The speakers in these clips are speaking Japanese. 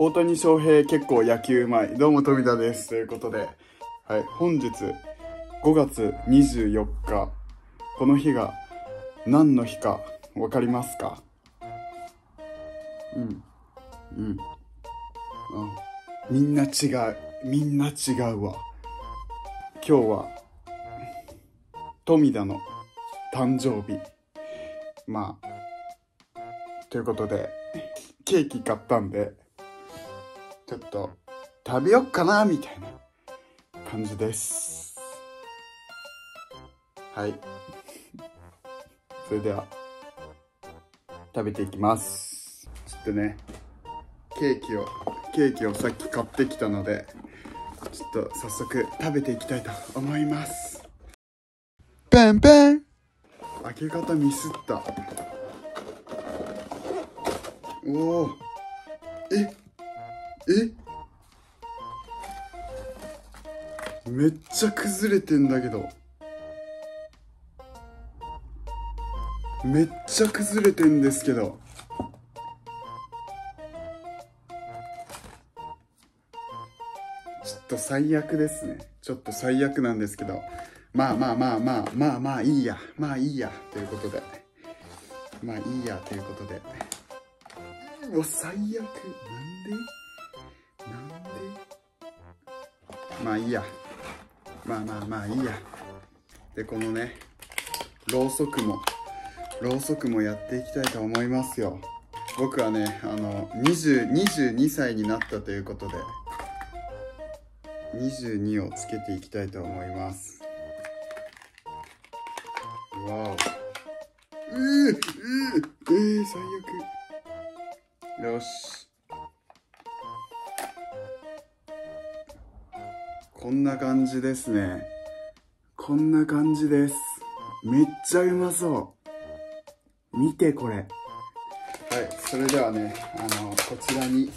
大谷翔平結構野球うまい。どうも富田です。ということで、はい、本日5月24日、この日が何の日かわかりますか？うん。うん。あ、みんな違う。みんな違うわ。今日は、富田の誕生日。まあ、ということで、ケーキ買ったんで、ちょっと食べよっかな、みたいな感じです。はい。それでは、食べていきます。ちょっとね、ケーキを、ケーキをさっき買ってきたので、ちょっと早速食べていきたいと思います。ペンペン開け方ミスった。おお。ええ？めっちゃ崩れてんだけど。めっちゃ崩れてんですけど。ちょっと最悪ですね。ちょっと最悪なんですけど。まあまあまあまあまあまあいいや。まあいいや。ということで。まあいいや。ということで。うわ、最悪。なんで？まあいいや。まあまあまあいいや。で、このね、ろうそくも、ろうそくもやっていきたいと思いますよ。僕はね、あの、20、22歳になったということで、22をつけていきたいと思います。わお。うーうーえー、最悪。よし。こんな感じですね。こんな感じです。めっちゃうまそう。見てこれ。はい、それではね、あの、こちらに、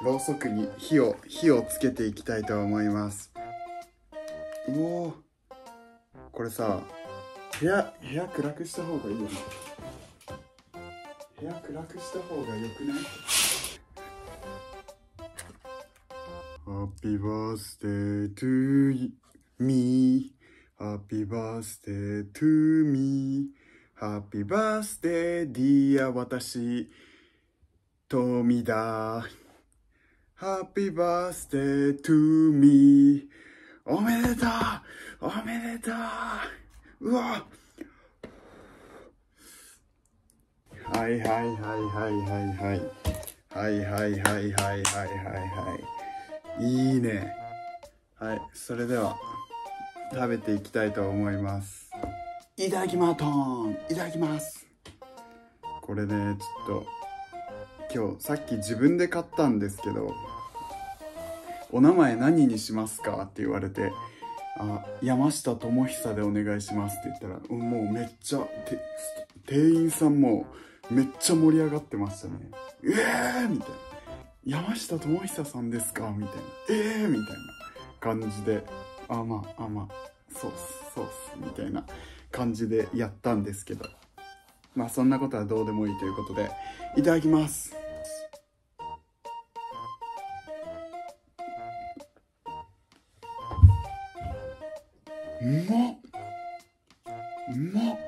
ろうそくに火を、火をつけていきたいと思います。うおーこれさ、部屋、部屋暗くした方がいいよね。部屋暗くした方がよくない？Happy birthday to me Happy birthday to me Happy birthday dear 私富田 Happy birthday to me おめでとうおめでとううわはいはいはいはいはいはいはいはいはいはいはいはいいいいね。はいそれでは食べていきたいと思います。いただきまーとん。いただきます。これねちょっと今日さっき自分で買ったんですけどお名前何にしますかって言われてあ山下智久でお願いしますって言ったらうんもうめっちゃて店員さんもめっちゃ盛り上がってましたね。ええー、みたいな山下智久さんですか？みたいな。ええー、みたいな感じで。あまああまあそうっすそうっすみたいな感じでやったんですけど。まあそんなことはどうでもいいということでいただきます。うまっ。うまっ。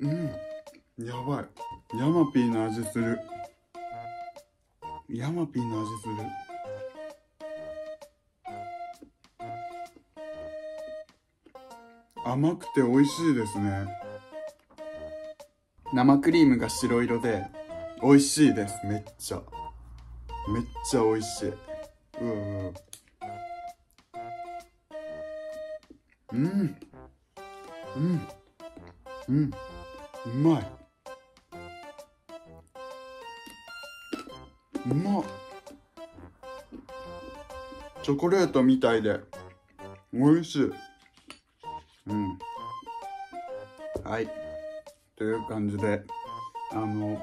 うん。やばい。ヤマピーの味する。ヤマピーの味する。甘くて美味しいですね。生クリームが白色で美味しいです。めっちゃ。めっちゃ美味しい。うんうん。うん。うん。うん。うまいうまっチョコレートみたいで。美味しい。うん。はい。という感じであの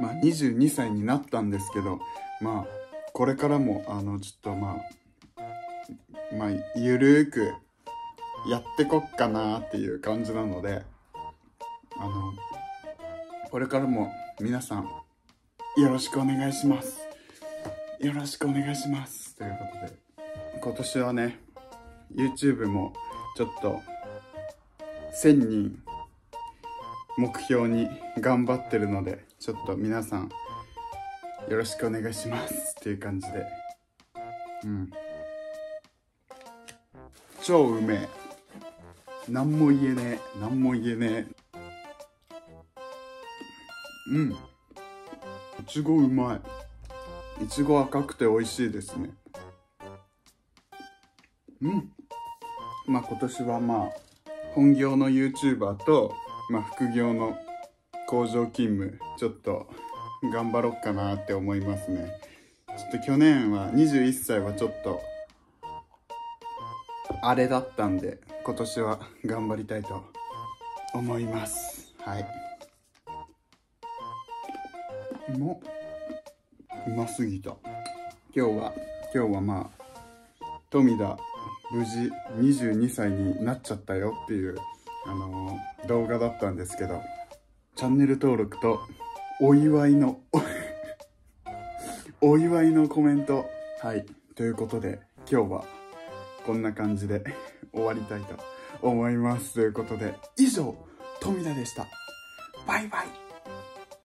まあ22歳になったんですけどまあこれからもあのちょっとまあまあゆるーくやってこっかなっていう感じなのであのこれからも皆さんよろしくお願いします。よろしくお願いします。ということで。今年はね YouTube もちょっと1000人目標に頑張ってるのでちょっと皆さんよろしくお願いします。っていう感じで。うん。超うめえ。何も言えねえ。何も言えねえ。うん。ちごうまい。いちご赤くて美味しいですね。うん。まあ今年はまあ本業の YouTuber と、まあ、副業の工場勤務ちょっと頑張ろうかなって思いますね。ちょっと去年は21歳はちょっとあれだったんで今年は頑張りたいと思います。はい。うまうますぎた。今日は今日はまあ富田無事22歳になっちゃったよっていう、あのー、動画だったんですけどチャンネル登録とお祝いの お祝いのコメントはいということで今日はこんな感じで終わりたいと思います。ということで以上富田でした。バイバイ。